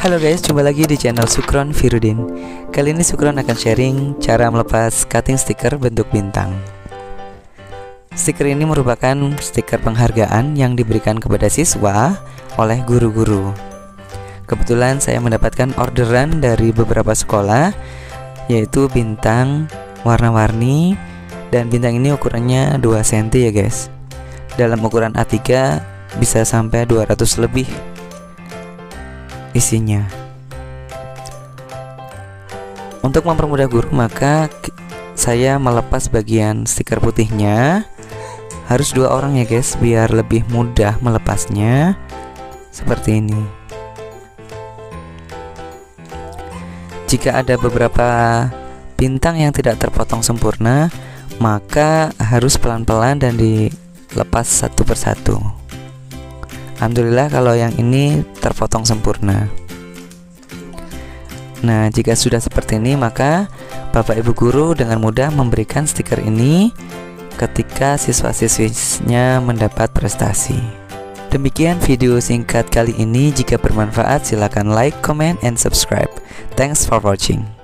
Halo guys, jumpa lagi di channel Sukron Firudin. Kali ini Sukron akan sharing cara melepas cutting stiker bentuk bintang. Stiker ini merupakan stiker penghargaan yang diberikan kepada siswa oleh guru-guru. Kebetulan saya mendapatkan orderan dari beberapa sekolah Yaitu bintang warna-warni Dan bintang ini ukurannya 2 cm ya guys. Dalam ukuran A3 bisa sampai 200 lebih isinya. Untuk mempermudah guru, maka saya melepas bagian stiker putihnya. Harus dua orang ya guys, biar lebih mudah melepasnya. Seperti ini. Jika ada beberapa bintang yang tidak terpotong sempurna, maka harus pelan-pelan dan dilepas satu persatu. Alhamdulillah kalau yang ini terpotong sempurna. Nah jika sudah seperti ini maka Bapak Ibu Guru dengan mudah memberikan stiker ini ketika siswa-siswinya mendapat prestasi. Demikian video singkat kali ini. Jika bermanfaat silakan like, comment, and subscribe. Thanks for watching